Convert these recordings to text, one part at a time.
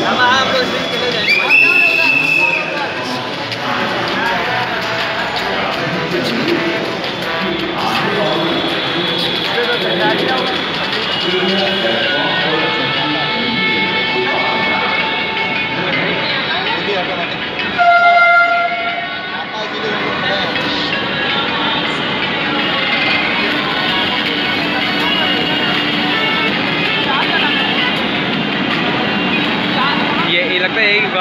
جماعة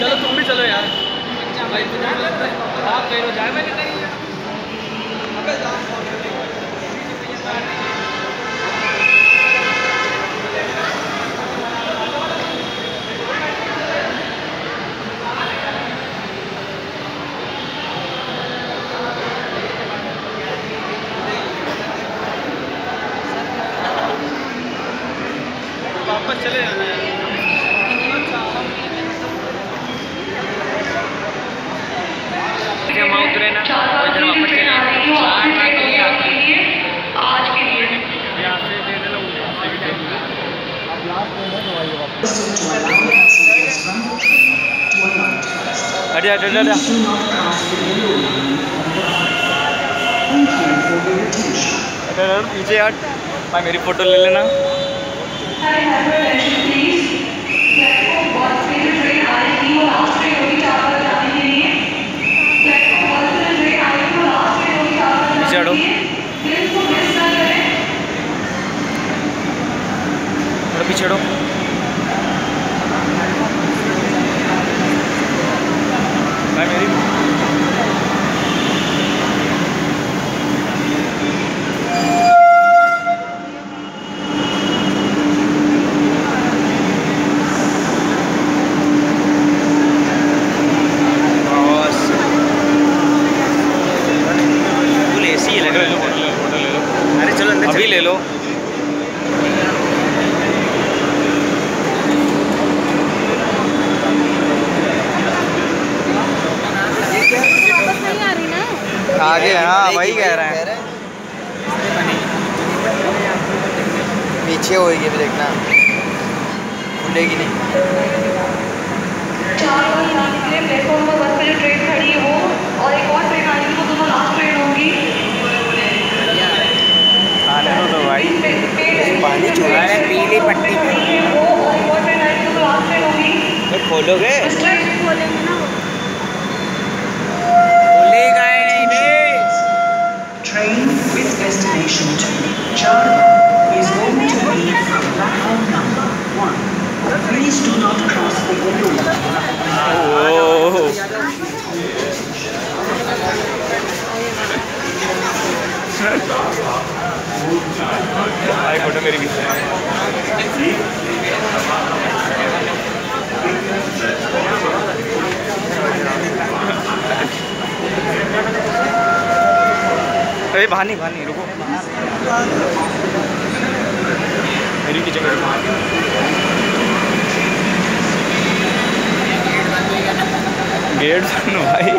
چلو تم بھی چلو یار۔ آپ کہیں جائے میں نہیں اٹھے اٹھے اٹھے اٹھے پیچھے ہٹ بھائی میری فوٹو لے لینا پچھڑو بھائی میری ابھی لے لو ہے ہاں وہی کہہ رہے ہیں۔ پیچھے ہوئے گی دیکھنا۔ کھلے گی نہیں۔ چار بس یہاں نکلے پلیٹ فارم پر بس میں جو ٹرین کھڑی ہے وہ اور ایک اور آئی فوٹو میری بھی ارے بہانی بہانی رکو میری کچن گیٹ سن بھائی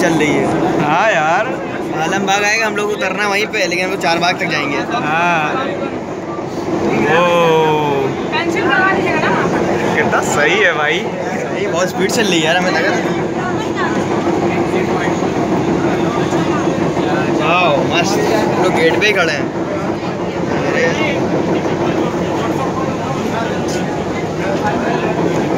چل رہی ہے۔ ہاں یار۔ عالم باغ آئے گا ہم لوگ اترنا وہیں پہ لیکن وہ چار باغ تک جائیں گے۔ ہاں۔ کتنا صحیح ہے بھائی۔ بہت اسپیڈ چل رہی ہے یار ہمیں لگا مست۔ ہم لوگ گیٹ پہ ہی کھڑے ہیں۔ Thank you.